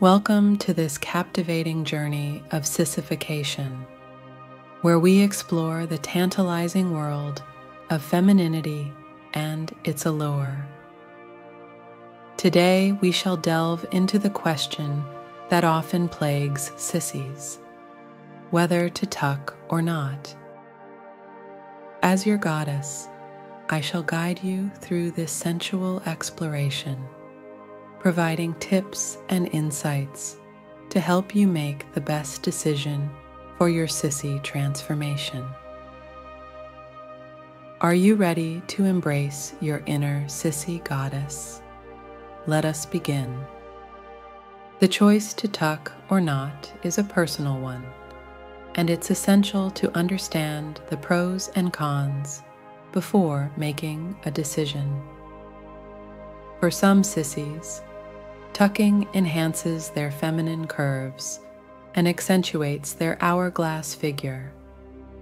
Welcome to this captivating journey of sissification, where we explore the tantalizing world of femininity and its allure. Today, we shall delve into the question that often plagues sissies whether to tuck or not. As your goddess, I shall guide you through this sensual exploration providing tips and insights to help you make the best decision for your sissy transformation. Are you ready to embrace your inner sissy goddess? Let us begin. The choice to tuck or not is a personal one, and it's essential to understand the pros and cons before making a decision. For some sissies, Tucking enhances their feminine curves and accentuates their hourglass figure,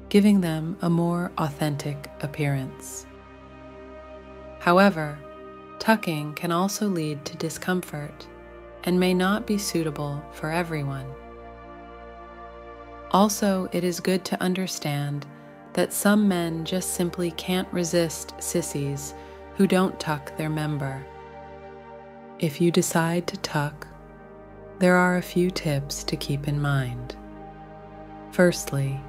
giving them a more authentic appearance. However, tucking can also lead to discomfort and may not be suitable for everyone. Also, it is good to understand that some men just simply can't resist sissies who don't tuck their member if you decide to tuck, there are a few tips to keep in mind. Firstly,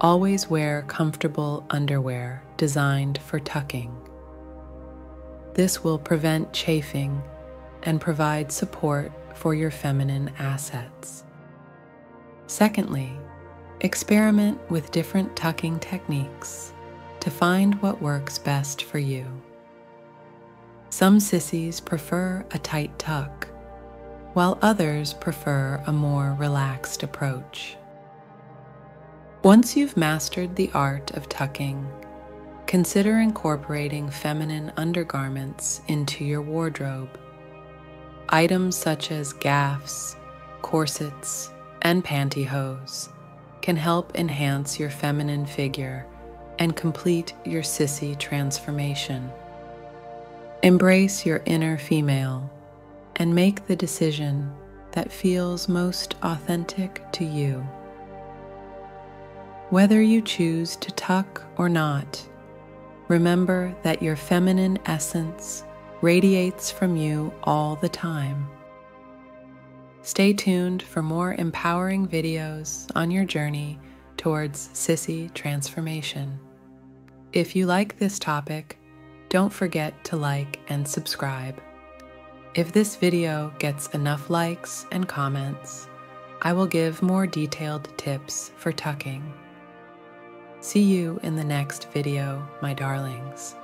always wear comfortable underwear designed for tucking. This will prevent chafing and provide support for your feminine assets. Secondly, experiment with different tucking techniques to find what works best for you. Some sissies prefer a tight tuck, while others prefer a more relaxed approach. Once you've mastered the art of tucking, consider incorporating feminine undergarments into your wardrobe. Items such as gaffs, corsets, and pantyhose can help enhance your feminine figure and complete your sissy transformation. Embrace your inner female and make the decision that feels most authentic to you. Whether you choose to tuck or not, remember that your feminine essence radiates from you all the time. Stay tuned for more empowering videos on your journey towards sissy transformation. If you like this topic, don't forget to like and subscribe. If this video gets enough likes and comments, I will give more detailed tips for tucking. See you in the next video, my darlings.